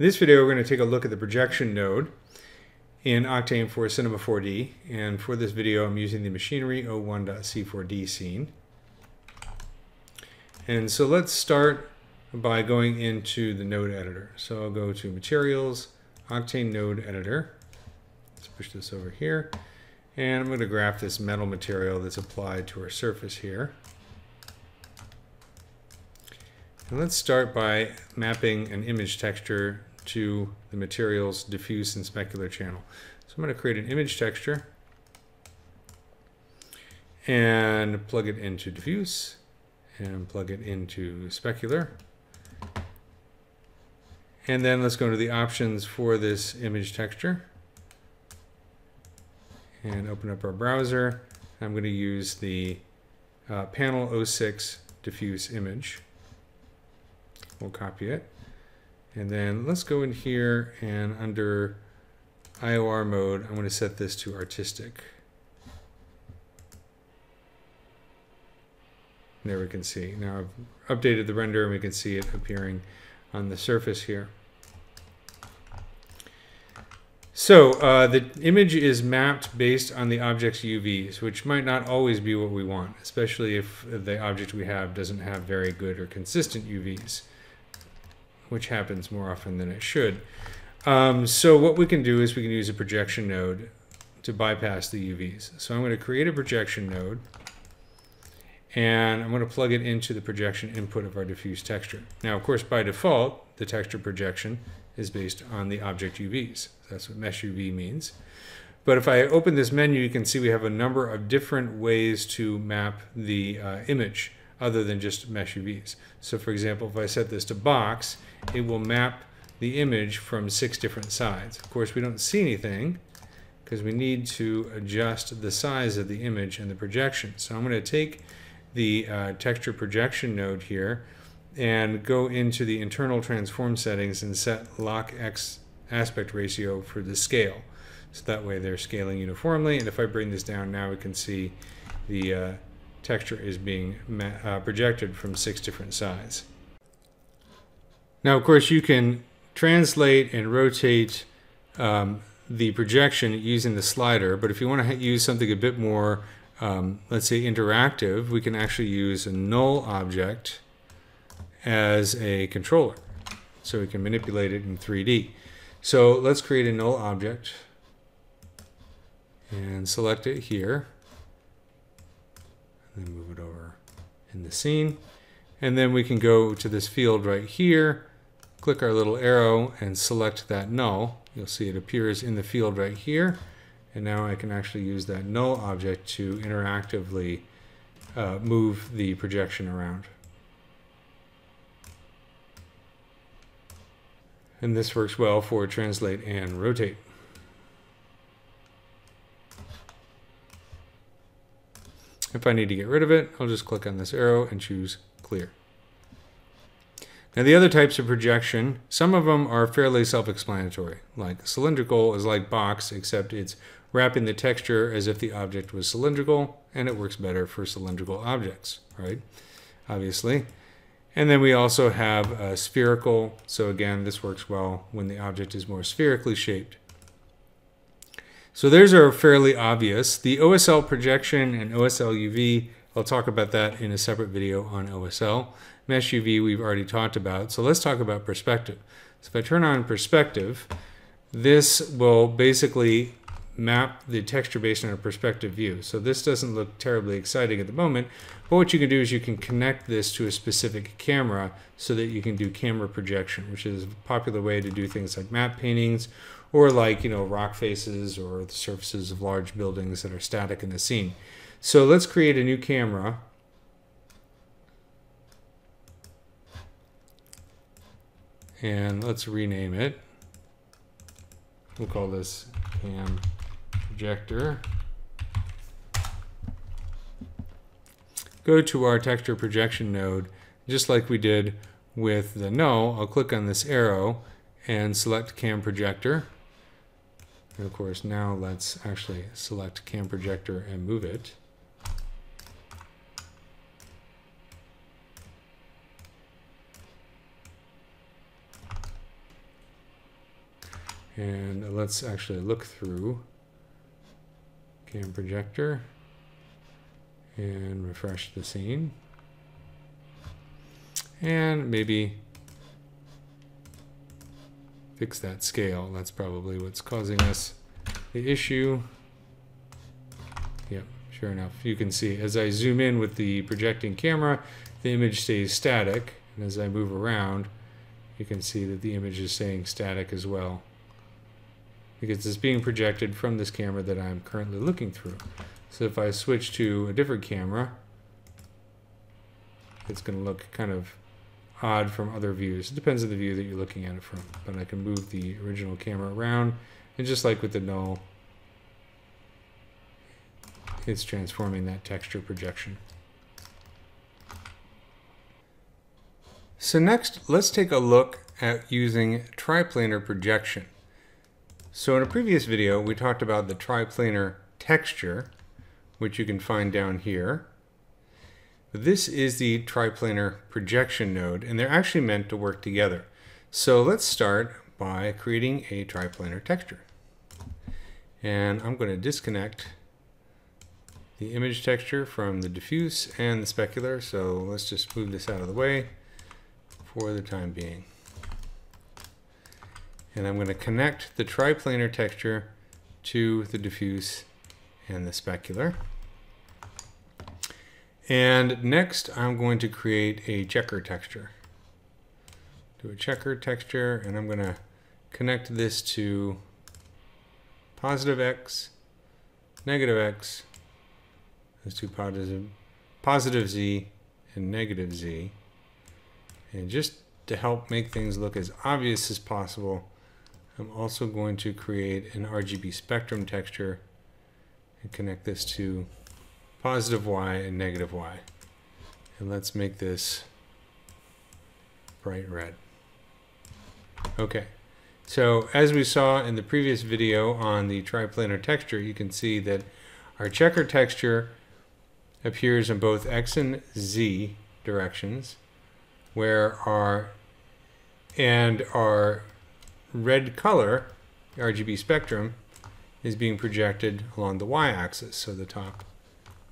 In this video, we're going to take a look at the projection node in Octane for Cinema 4D. And for this video, I'm using the machinery o1.c4d scene. And so let's start by going into the node editor. So I'll go to Materials, Octane Node Editor. Let's push this over here. And I'm going to graph this metal material that's applied to our surface here. And let's start by mapping an image texture to the material's diffuse and specular channel. So I'm going to create an image texture and plug it into diffuse and plug it into specular. And then let's go to the options for this image texture and open up our browser. I'm going to use the uh, panel 06 diffuse image. We'll copy it. And then let's go in here and under IOR mode, I'm going to set this to artistic. There we can see. Now I've updated the render and we can see it appearing on the surface here. So uh, the image is mapped based on the object's UVs, which might not always be what we want, especially if the object we have doesn't have very good or consistent UVs which happens more often than it should. Um, so what we can do is we can use a projection node to bypass the UVs. So I'm going to create a projection node and I'm going to plug it into the projection input of our diffuse texture. Now, of course, by default, the texture projection is based on the object UVs. That's what mesh UV means. But if I open this menu, you can see we have a number of different ways to map the uh, image other than just mesh UVs. So for example, if I set this to box, it will map the image from six different sides. Of course, we don't see anything because we need to adjust the size of the image and the projection. So I'm going to take the uh, texture projection node here and go into the internal transform settings and set lock X aspect ratio for the scale. So that way they're scaling uniformly. And if I bring this down now, we can see the uh, texture is being uh, projected from six different sides. Now, of course, you can translate and rotate um, the projection using the slider, but if you want to use something a bit more, um, let's say, interactive, we can actually use a null object as a controller. So we can manipulate it in 3D. So let's create a null object and select it here and then move it over in the scene. And then we can go to this field right here, click our little arrow and select that null. You'll see it appears in the field right here. And now I can actually use that null object to interactively uh, move the projection around. And this works well for translate and rotate. If I need to get rid of it, I'll just click on this arrow and choose clear. Now the other types of projection, some of them are fairly self-explanatory. Like cylindrical is like box, except it's wrapping the texture as if the object was cylindrical, and it works better for cylindrical objects, right? Obviously. And then we also have uh, spherical, so again, this works well when the object is more spherically shaped. So those are fairly obvious. The OSL projection and OSL UV, I'll talk about that in a separate video on OSL. Mesh UV we've already talked about. So let's talk about perspective. So if I turn on perspective, this will basically map the texture based on a perspective view. So this doesn't look terribly exciting at the moment, but what you can do is you can connect this to a specific camera so that you can do camera projection, which is a popular way to do things like map paintings or like, you know, rock faces or the surfaces of large buildings that are static in the scene. So let's create a new camera. And let's rename it. We'll call this cam projector. Go to our texture projection node, just like we did with the null. I'll click on this arrow and select cam projector. And of course, now let's actually select cam projector and move it. And let's actually look through cam projector and refresh the scene. And maybe fix that scale. That's probably what's causing us the issue. Yep, sure enough. You can see as I zoom in with the projecting camera, the image stays static. And as I move around, you can see that the image is staying static as well. Because it's being projected from this camera that I'm currently looking through. So if I switch to a different camera, it's going to look kind of odd from other views. It depends on the view that you're looking at it from. But I can move the original camera around. And just like with the null, it's transforming that texture projection. So next, let's take a look at using triplanar projection. So in a previous video, we talked about the triplanar texture, which you can find down here. This is the triplanar projection node, and they're actually meant to work together. So let's start by creating a triplanar texture. And I'm going to disconnect the image texture from the diffuse and the specular. So let's just move this out of the way for the time being. And I'm going to connect the triplanar texture to the diffuse and the specular. And next I'm going to create a checker texture. Do a checker texture and I'm going to connect this to positive x, negative x, those two positive, positive z and negative z. And just to help make things look as obvious as possible, I'm also going to create an RGB spectrum texture and connect this to positive y and negative y. And let's make this bright red. Okay, so as we saw in the previous video on the triplanar texture, you can see that our checker texture appears in both x and z directions, where our and our red color, the RGB spectrum, is being projected along the y-axis, so the top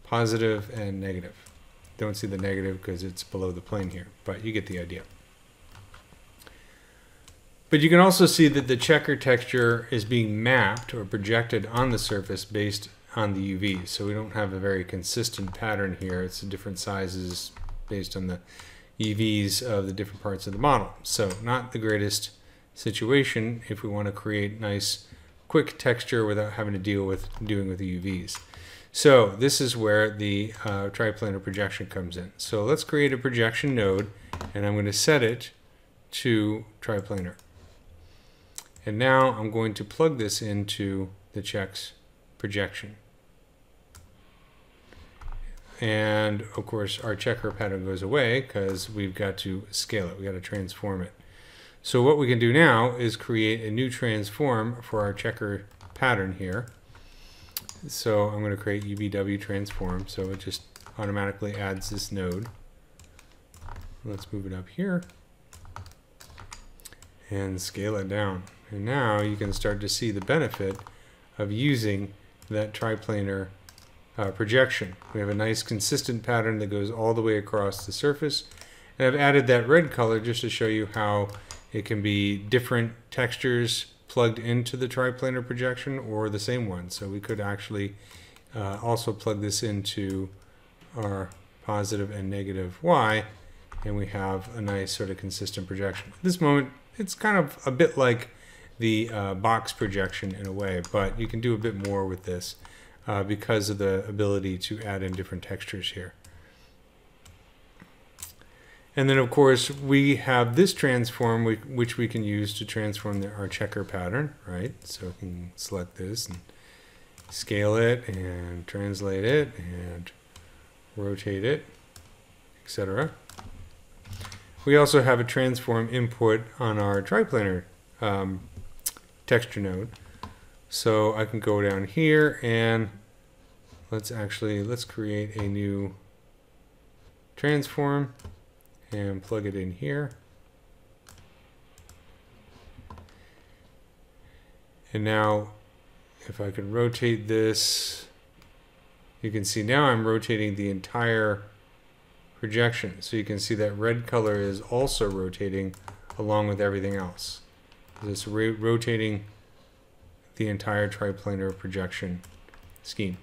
positive and negative. Don't see the negative because it's below the plane here, but you get the idea. But you can also see that the checker texture is being mapped or projected on the surface based on the UV. So we don't have a very consistent pattern here. It's different sizes based on the UVs of the different parts of the model. So not the greatest situation if we want to create nice quick texture without having to deal with doing with the UVs. So this is where the uh, triplanar projection comes in. So let's create a projection node and I'm going to set it to triplanar. And now I'm going to plug this into the checks projection. And of course our checker pattern goes away because we've got to scale it. We've got to transform it. So what we can do now is create a new transform for our checker pattern here. So I'm going to create UVW transform. So it just automatically adds this node. Let's move it up here and scale it down. And now you can start to see the benefit of using that triplanar uh, projection. We have a nice consistent pattern that goes all the way across the surface. And I've added that red color just to show you how it can be different textures plugged into the triplanar projection or the same one. So we could actually uh, also plug this into our positive and negative y and we have a nice sort of consistent projection. At this moment, it's kind of a bit like the uh, box projection in a way, but you can do a bit more with this uh, because of the ability to add in different textures here. And then of course we have this transform which we can use to transform the, our checker pattern, right? So we can select this and scale it and translate it and rotate it, etc. We also have a transform input on our triplanar um, texture node. So I can go down here and let's actually, let's create a new transform and plug it in here. And now if I can rotate this, you can see now I'm rotating the entire projection. So you can see that red color is also rotating along with everything else. It's rotating the entire triplanar projection scheme.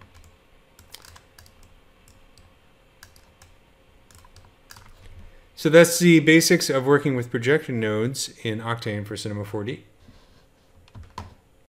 So that's the basics of working with projection nodes in Octane for Cinema 4D.